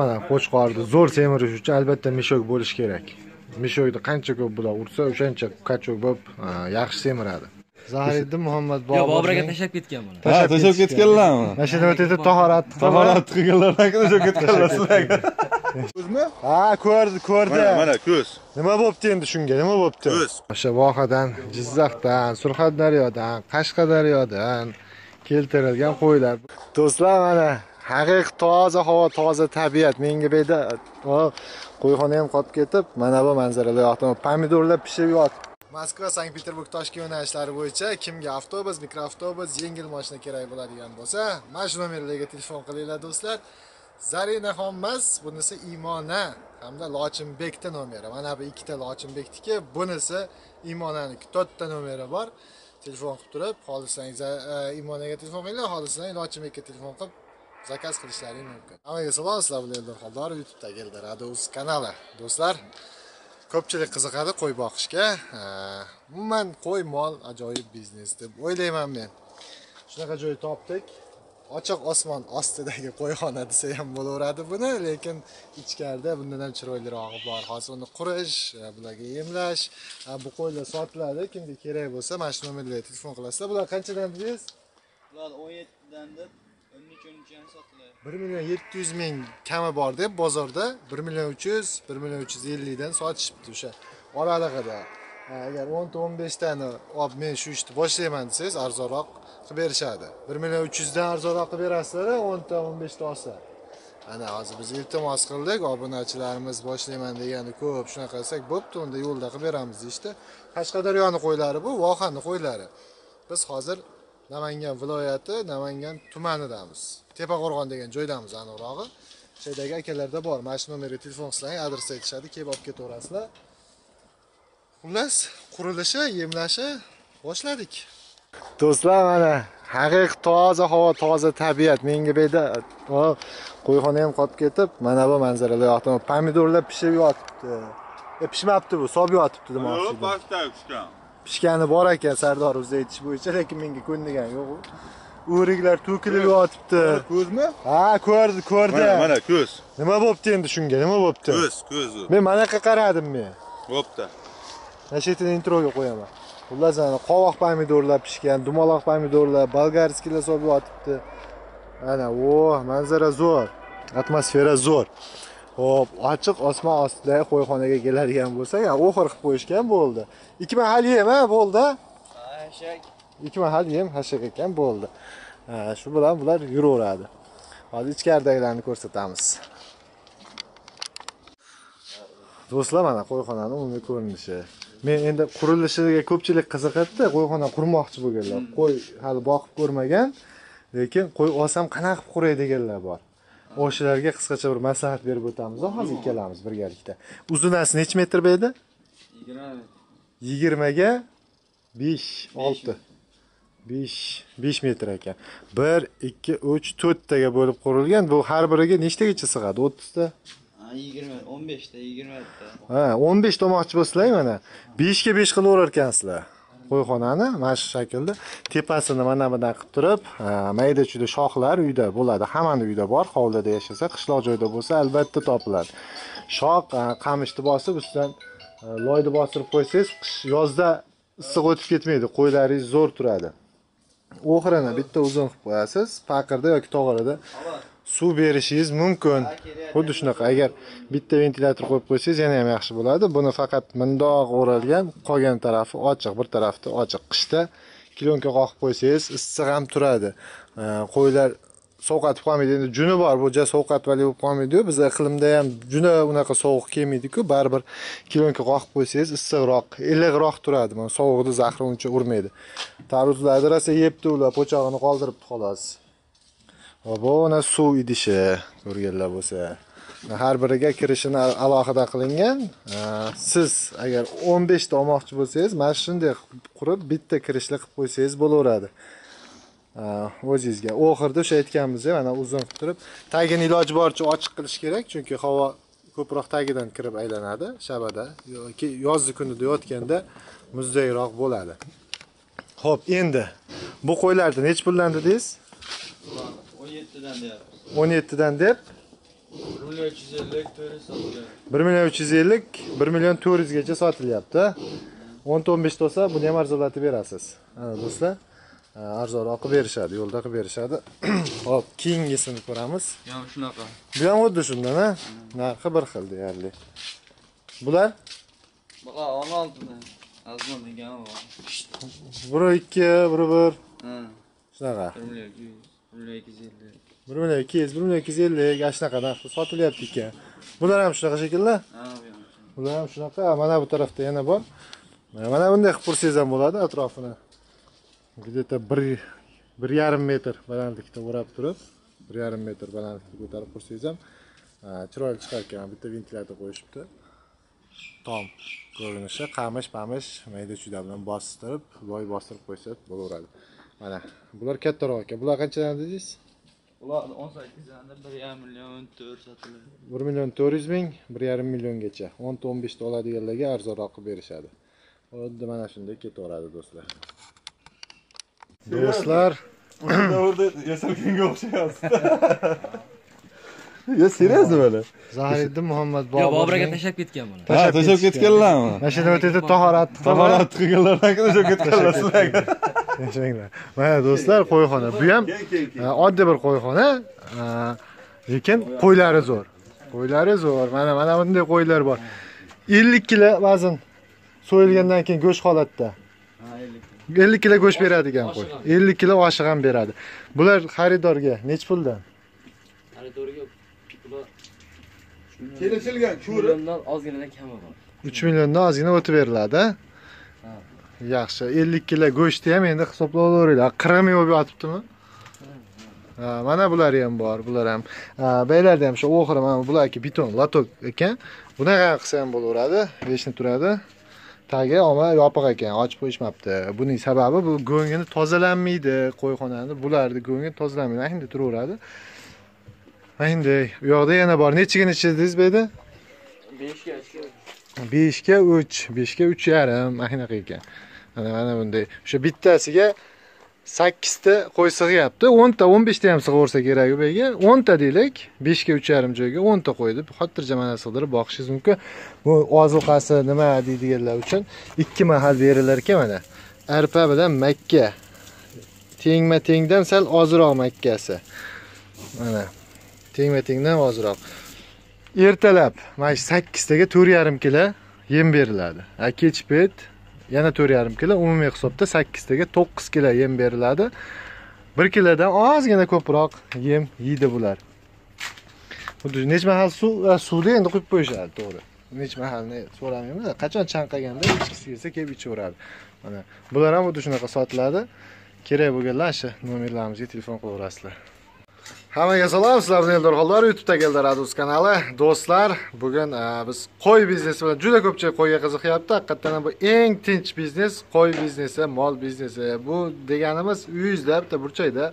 mana qo'chqorni zo'r semirish uchun albatta meshok bo'lishi kerak. Meshokni qancha ko'p bular ursa o'shancha kachok bo'lib yaxshi semiradi. Zahiriddin muhammad Yo, Bobur aka tashlab ketgan buni. ha tashlab ketganlarmi mashina o'taydi tahorat tahorat qilganlar tashlab ketganlar sizlarga ha ko'rdi ko'rdi. Mana mana ko'z. nima bo'pti endi shunga nima bo'pti? Ko'z. o'sha vohadan jizzaxdan surxondaryodan qashqadaryodan keltirilgan qo'ylar. Do'stlar mana haqiq toza havo toza tabiat. Menga bu yerda qo'yxona ham qolib ketib mana bu manzaralar yoqdimi pomidorlar pishib yotibdi moskva sankt peterburg toshkent yo'nalishlari bo'yicha kimga avtobus mikroavtobus yengil mashina kerak bo'ladigan bo'lsa mana shu nomerlarga telefon qilinglar do'stlar. Zarinaxon xonmas bunisi imona hamda lochinbekni nomeri. Mana bu ikkita lochinbekniki bunisi imonaniki to'rtta nomeri bor. Telefon qilib turib xohlasangiz e, imonaga telefon qilinglar xohlasangiz lochinbekka telefon qilib zakaz qilishlaring mumkin. Hammaga salom sizlar bilan eldor xoldorov youtubedagi eldor adouz kanali. Do'stlar ko'pchilik qiziqadi qo'y boqishga. Umuman qo'y mol ajoyib biznes deb o'ylayman men. Shunaqa joy topdik. Ochiq osmon ostidagi qo'yxona desa ham bo'laveradi buni lekin ichkarida bundan ham chiroylirog'i bor. Hozir uni qurish e, bularga yemlash e, bu qo'ylar sotiladi. Kimga kerak bo'lsa mana shu nomerlarga telefon qilasizlar. Bular qanchadan dedingiz bular 17 dan deb 13 13 ham sotiladi. bir million yetti yuz ming kami bor deb bozorda bir million uch yuz bir million uch yuz ellikdan sotishibdi o'sha oralig'ida agar o'nta o'n beshtani olib men shu ishni boshlayman desangiz arzonroq qilib berishadi. Bir million uch yuzdan arzonroq qilib berasizlar o'nta o'n beshta olsa. Ana hozir biz iltimos qildik obunachilarimiz boshlayman degani ko'p shunaqa qilsak bo'pti unda yo'lda qilib beramiz deyishdi. Qashqadaryoni qo'ylari bu vohani qo'ylari. Biz hozir namangan viloyati namangan tumanidamiz. Tepaqo'rg'on degan joydamiz aniqrog'i o'sha yerdagi akalarda bor. Mana shu nomerga telefon qilsang adres aytishadi. Kelib olib ketaverasizlar. Xullas qurilishi yemlashi boshladik. Do'stlar mana haqiqiy toza havo toza tabiat. Menga bu yerda o, qo'yxona ham qolib ketib mana bu manzaralar yoqdi. Pomidorlar pishib yotibdi. E, pishmabdi bu so'b yotibdi demoqchi Yo'q, edim. Pishgani bor ekan sardor o'zi aytish bo'yicha lekin menga ko'ndigani yo'q. U o'riklar to'kilib yotibdi. Ko'zmi? ha ko'rdi ko'rdi. Mana mana ko'z. nima bo'pti endi shunga nima bo'pti? Ko'z, ko'z men mana yoqqa qaradim men. Bo'pti. mana shu yerdan introga qo'yaman. Xullas ana qovoq pomidorlar pishgan dumaloq pomidorlar bolgarskiylar solib yotibdi. Ana o manzara zo'r atmosfera zo'r Xo'p, ochiq osmon ostidagi qo'yxonaga keladigan bo'lsak, oxir qilib qo'yishgan bo'ldi. Ikki mahal yem, ha, bo'ldi. Hashak. ikki mahal yem hashak ekan bo'ldi. Shu bilan bular yuraveradi. Hozir ichkaridagilarni ko'rsatamiz. Do'stlar mana qo'yxonani umumiy ko'rinishi. Men endi qurilishiga ko'pchilik qiziqadida qo'yxona qurmoqchi bo'lganlar. Qo'y hali boqib ko'rmagan lekin qo'y olsam qanaqa qilib quray deganlar bor o'shalarga qisqacha bir maslahat berib o'tamiz hozir ikkalamiz birgalikda. Uzunasi necha metr bu yerda 20. yigirmaga besh olti. Besh besh metr ekan. Bir ikki uch to'rttaga bo'lib qurilgan. Bu har biriga nechtagacha sig'adi? O'ttizta? Ha 20, 15 ta, 20 ta. ha o'n besh tomoqchi bo'lsizlar mana. Beshga besh qilaverar ekansizlar qo'yxonani mana shu shaklda tepasini mana bunday qilib turib mayda chuyda shoxlar uyda bo'ladi hammani uyda bor hovlida yashasa qishloq joyda bo'lsa albatta topiladi. Shox qamishni bosib ustidan loyni bostirib qo'ysangiz qish yozda issiq o'tib ketmaydi qo'ylaringiz zo'r turadi. Oxirini bitta uzun qilib qo'yasiz paqirda yoki tog'orada suv berishingiz mumkin. Xuddi shunaqa. Agar bitta ventilyator qo'yib qo'ysangiz yana ham yaxshi bo'ladi. Buni faqat mundoq o'ralgan qolgan tarafi ochiq bir tarafda ochiq qishda kilonka qoqib qo'ysangiz issiq ham turadi. Qo'ylar sovqatib qolmaydi. Endi juni bor bu ja sovqatvali bo'lib qolmaydiyu. Bizni iqlimda ham juda unaqa sovuq kelmaydiku. Baribir kilonka qoqib qo'ysangiz issiqroq iliqroq turadi. Mana sovuqni zahri uncha urmaydi. Tarvuzlarni rosa yebdi ular po'chog'ini qoldiribdi xolos va suv idishi ko'rganlar bo'lsa. Har biriga kirishini alohida qilingan. Siz agar 15 ta olmoqchi bo'lsangiz mana shunday qurib bitta kirishli qilib qo'ysangiz bo'laveradi. O'zingizga. Oxirida o'sha aytganmiz mana uzun qilib turib. Tagini iloji boricha ochiq qilish kerak chunki havo ko'proq tagidan kirib aylanadi shabada yoki yozgi kunida yotganda muzdayroq bo'ladi. Ho'p endi bu qo'ylarni nechi puldan dedingiz 17 dan deyapmiz. 17 dan deb million uch yuz ellik to'rt yuz sotiladi 1 million 350 1 million 400 gacha sotilyapti. 10 o'n besh bo'lsa buni ham arzonlatib berasiz. Ana do'stlar arzonroq qilib berishadi yo'lda qilib berishadi. Hop keyingisini ko'ramiz. Yo'q shunaqa. Bu ham xuddi shundan a narxi bir xil deyarli. Bular? Buqa o'n oltidan azman degani bor. Biri ikki biri bir. Ha. Shunaqa. Bir million ikki yuz bir million ikki yuz ellik bir million ikki yuz bir million ikki yuz ellik ana shunaqa narxda sotilyapti ekan bular ham shunaqa shekilli? Ha bu ham shunaqa. bular ham shunaqa. Mana bu tarafda yana bor. Mana bunday qilib qursangiz ham bo'ladi atrofini. Где то bir bir yarim metr balandlikda o'rab turib bir yarim metr balandlikda ko'tarib qursangiz ham chiroyli chiqar ekan. Bitta ventilyator qo'yishibdi. Tom ko'rinishi qamish pamish mayda chuyda bilan bostirib loy bostirib qo'ysa bo'laveradi. Mana bular kattaroq ekan. Bular qanchadan dedingiz ular o'n sakkizdan bir yarim million to'rt sotiladi. Bir million to'rt yuz ming bir yarim milliongacha. O'nta o'n beshta oladiganlarga arzonroq qilib berishadi. Xuddi mana shunday ketaveradi do'stlar. Do'stlar. Davrda yasalganga o'xshayapsiz yo seriyozmi mana zahiriddin muhammad Yo, Bobur aka tashlab ketgan buni. ha tashlab ketganlarmi? Mashina o'tayotib tahorat tahorat qilganlar tashlab ketganlar sizlarga yashanglar. Mana do'stlar qo'yxona. Bu ham e, oddiy bir qo'yxona. E, lekin qo'ylari zo'r. Qo'ylari zo'r. Mana mana bunday qo'ylar bor. ellik kilo vazn so'yilgandan keyin go'sht holatda. ha ellik 50 kilo go'sht beradigan qo'y. 50 kilo oshig'i ham beradi. Bular xaridorga nechi puldan? Xaridorga kelishilgan milliondan ozginadan kami bor. 3 milliondan ozgina o'tib beriladi? Yaxshi 50 kilo go'shtni ham endi hisoblab olaveringlar qirq ming bo'lib yotibdimi? Ha, mana bular ham bor bular ham. Ha, baylarda ham shu oxiri mana bularki beton lotok ekan. Bunaqa qilsa ham bo'laveradi vechni turadi. Tagi omma yopiq ekan ochib qo'yishmabdi buning sababi bu go'ngini tozalanmaydi qo'yxonani bularni go'ngi tozalanmaydi. Mana shunday turaveradi. Mana shunday u yoqda yana bor. Nechigina chizdingiz bu yerda 5 ga beshga uch beshga uch yarim mana shunaqa ekan mana mana bunday. O'sha bittasiga sakkizta qo'y sig'yapti o'nta o'n beshta ham sig'aversa kerak bu yerga o'nta deylik beshga uch yarim joyga o'nta qo'yni xotirjam mana sig'dirib boqishingiz mumkin. Bu ozuqasi nima deydiganlar uchun ikki mahal berilar ekan mana. Arpa bilan makka. Tengma tengdan sal ozroq makkasi. Mana tengma tengdan ozroq. Ertalab mana shu sakkiztaga to'rt yarim kilo yem beriladi. A kech payt yana to'rt yarim kilo umumiy hisobda sakkiztaga to'qqiz kilo yem beriladi. Bir kilodan ozgina ko'proq yem yeydi bular. Xuddi necha mahal suv suvni endi quyib qo'yishadi to'g'ri. Necha mahalni so'ramaymiz qachon chanqaganda ichgisi kelsa kelib ichaveradi. Mana bular ham xuddi shunaqa sotiladi. Kerak bo'lganlar shu nomerlarimizga telefon qilaverasizlar Hammaga salom, sizlarni bilan Eldor Xoldor YouTube'dagi Eldor Adus kanali. Do'stlar, bugun e, biz qo'y biznesi bilan juda ko'pchilik qo'yga qiziqyapti. Haqiqatan ham bu eng tinch biznes, qo'y biznesi, mol biznesi. Bu deganimiz uyingizda bitta burchakda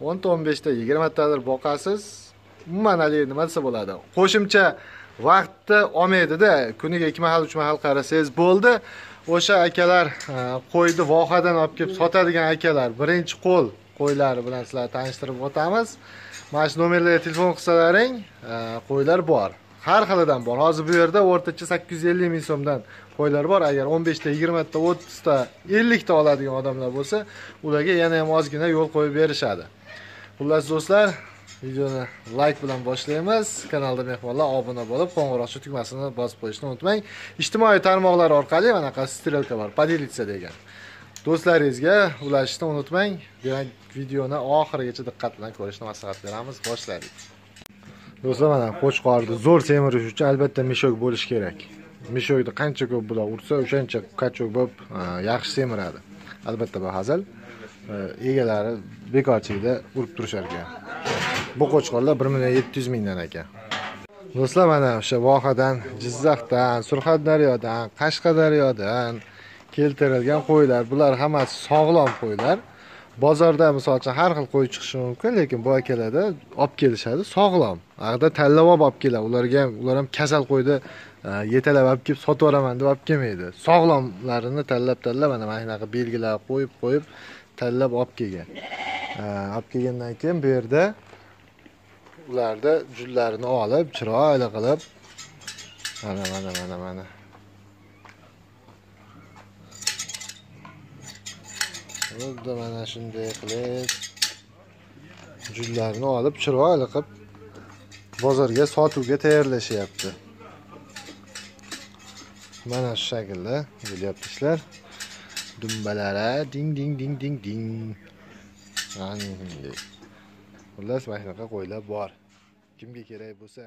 10 ta 15 ta 20 tadir boqasiz. Umuman hali nima desa bo'ladi. Qo'shimcha vaqtni olmaydida, kuniga 2 mahal, 3 mahal qarasangiz bo'ldi. O'sha akalar e, qo'yni vohadan olib kelib sotadigan akalar, birinchi qo'l qo'ylari bilan sizlarni tanishtirib o'tamiz. Mana shu nomerlarga telefon qilsalaring, e, qo'ylar bor. Har xilidan bor. Hozir bu yerda o'rtacha 850 ming so'mdan qo'ylar bor. Agar 15 ta, 20 ta, 30 ta, 50 ta oladigan odamlar bo'lsa, ularga yana ham ozgina yo'l qo'yib berishadi. Xullas do'stlar, videoni layk bilan boshlaymiz. Kanalda mehmonlar obuna bo'lib, qo'ng'iroqcha tugmasini bosib qo'yishni unutmang. Ijtimoiy tarmoqlar orqali anaqa strelka bor, поделиться degan. Do'stlaringizga ulashishni unutmang. Demak, videoni oxirigacha diqqat bilan ko'rishni maslahat beramiz. Boshlaylik. Do'stlar, mana qo'chqorni zo'r semirish uchun albatta mishok bo'lishi kerak. Mishokni qancha ko'p bular ursa, o'shancha kachok bo'lib e, yaxshi semiradi. Albatta bu hazil. E, egalari bekorchilikda urib turishar ekan. Bu qo'chqorlar bir million 700 mingdan ekan. Do'stlar, mana o'sha vohadan, Jizzaxdan, Surxondaryodan, Qashqadaryodan keltirilgan qo'ylar. Bular hammasi sog'lom qo'ylar. Bozorda misol uchun har xil qo'y chiqishi mumkin, lekin bu akalarda olib kelishadi sog'lom. Ag'da tanlab olib olib keladi. Ularga ham ular ham kasal qo'yni e, yetalab olib kelib sotib yuboraman deb olib kelmaydi. Sog'lomlarini tanlab-tanlab mana mana shunaqa belgilar qo'yib qo'yib tanlab olib kelgan. E, olib kelgandan keyin bu yerda ularda jullarini olib chiroyli qilib mana mana mana mana xuddi mana shunday qilib jullarni olib chiroyli qilib bozorga sotuvga tayyorlashyapti. Mana shu shaklda bo'lyapti ishlar dumbalari ding ding ding ding ding. Mana shunday. xullas mana shunaqa qo'ylar bor. Kimga kerak bo'lsa?